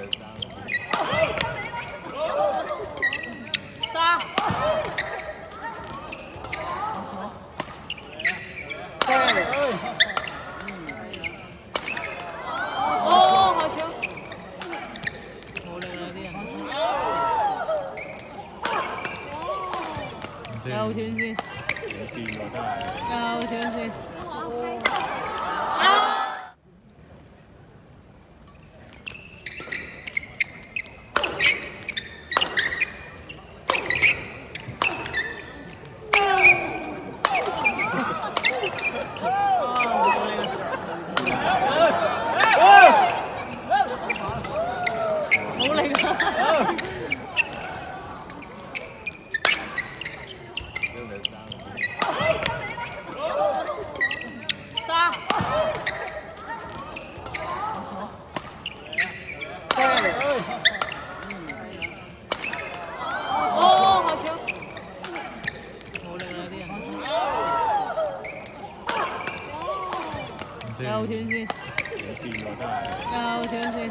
is now. 又。有天先。有天。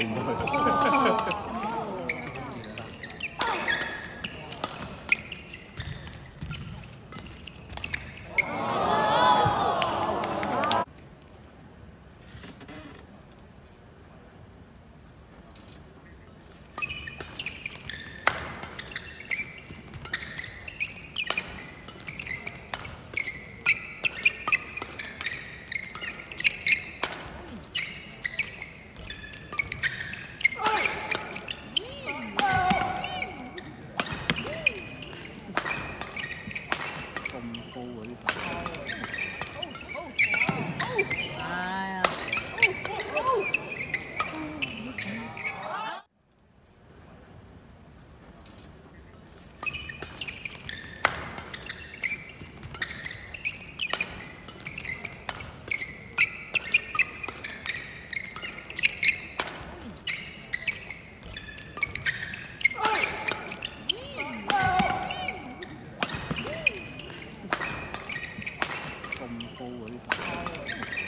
した哦我的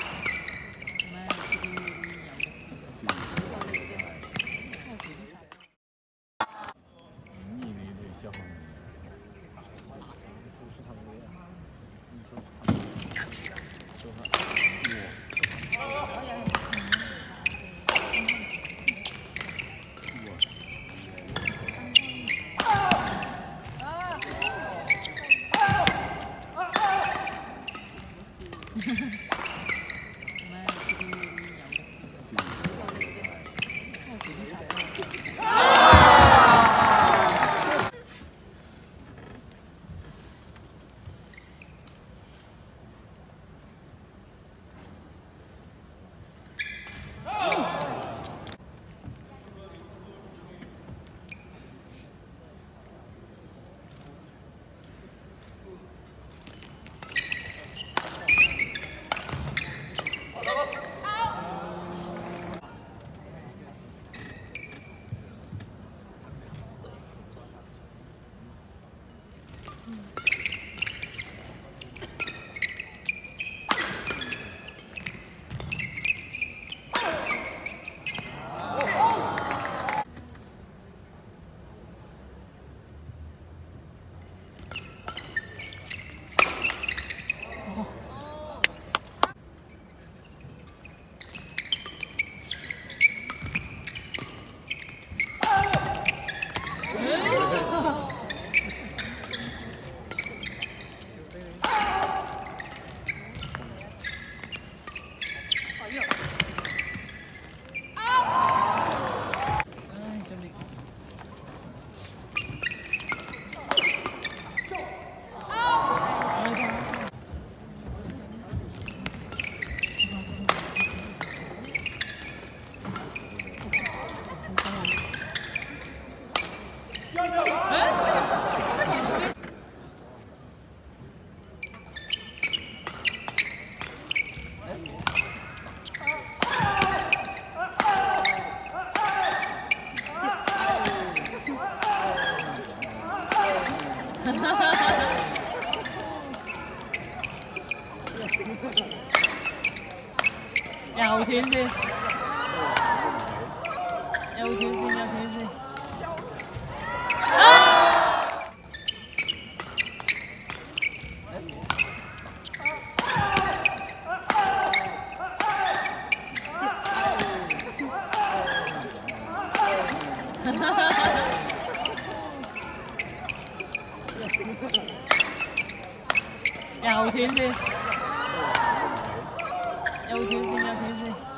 Mm-hmm. 又断线，又断线，又断线。